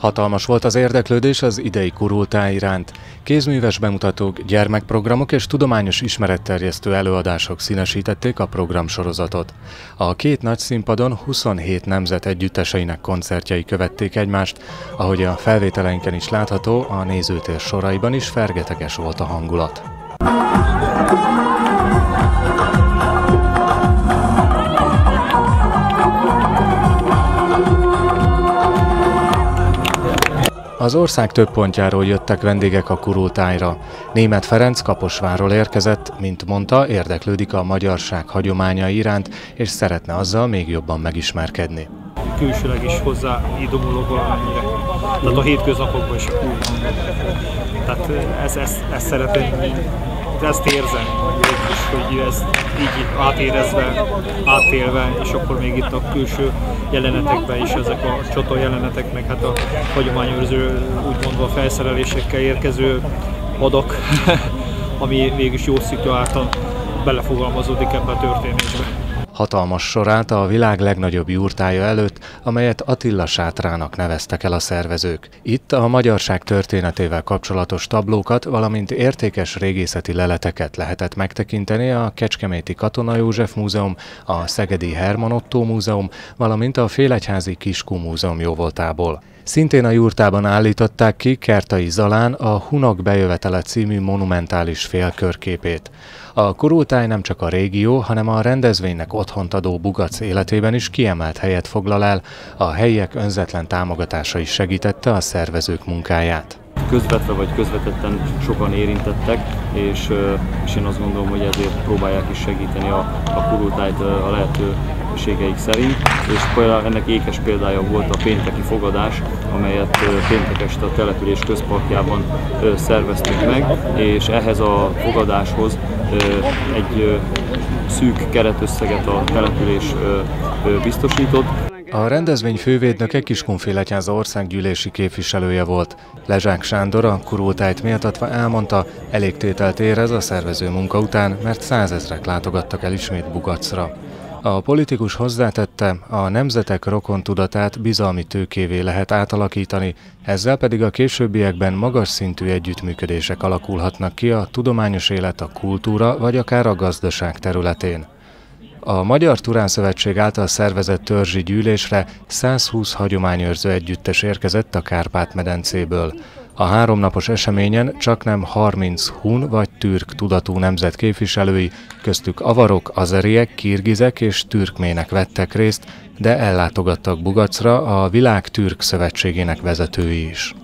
Hatalmas volt az érdeklődés az idei kurultáj iránt. Kézműves bemutatók, gyermekprogramok és tudományos ismeretterjesztő előadások színesítették a programsorozatot. A két nagy színpadon 27 nemzet együtteseinek koncertjei követték egymást, ahogy a felvételeinken is látható, a nézőtér soraiban is fergeteges volt a hangulat. Az ország több pontjáról jöttek vendégek a kurultájra. Német Ferenc Kaposváról érkezett, mint mondta, érdeklődik a magyarság hagyományai iránt, és szeretne azzal még jobban megismerkedni. Külsőleg is hozzá idomulok valamennyire. Tehát a hétköznapokban is. Tehát ezt, ezt, ezt szeretném ezt érzem, hogy ezt így átérezve, átélve, és akkor még itt a külső jelenetekben is ezek a csata jelenetek, meg hát a hagyományőrző, úgymondva felszerelésekkel érkező adak, ami mégis jó szituáltan belefogalmazódik ebbe a történésbe hatalmas sorát a világ legnagyobb jurtája előtt, amelyet Attila sátrának neveztek el a szervezők. Itt a magyarság történetével kapcsolatos tablókat, valamint értékes régészeti leleteket lehetett megtekinteni a Kecskeméti Katona József Múzeum, a Szegedi Herman Otto Múzeum, valamint a Félegyházi Kiskú Múzeum jóvoltából. Szintén a jurtában állították ki Kertai Zalán a Hunok bejövetele című monumentális félkörképét. A kurultáj nem csak a régió, hanem a rendezvénynek otthont Bugac életében is kiemelt helyet foglal el, a helyiek önzetlen támogatása is segítette a szervezők munkáját. Közvetve vagy közvetetten sokan érintettek, és, és én azt gondolom, hogy ezért próbálják is segíteni a, a kurultájt a lehetőségeik szerint, és például ennek ékes példája volt a pénteki fogadás, amelyet péntek este a település közparkjában szerveztünk meg, és ehhez a fogadáshoz egy szűk keretösszeget a település biztosított, a rendezvény fővédnöke Kiskunfélegyháza országgyűlési képviselője volt. Lezsák Sándor a kurultájt méltatva elmondta, elég tételt érez a szervező munka után, mert százezrek látogattak el ismét Bugacra. A politikus hozzátette, a nemzetek rokon tudatát bizalmi tőkévé lehet átalakítani, ezzel pedig a későbbiekben magas szintű együttműködések alakulhatnak ki a tudományos élet, a kultúra vagy akár a gazdaság területén. A Magyar Turán Szövetség által szervezett törzsi gyűlésre 120 hagyományőrző együttes érkezett a Kárpát-medencéből. A háromnapos eseményen csak nem 30 hun vagy türk tudatú nemzet képviselői, köztük avarok, azeriek, kirgizek és türkmének vettek részt, de ellátogattak Bugacra a Világ Türk Szövetségének vezetői is.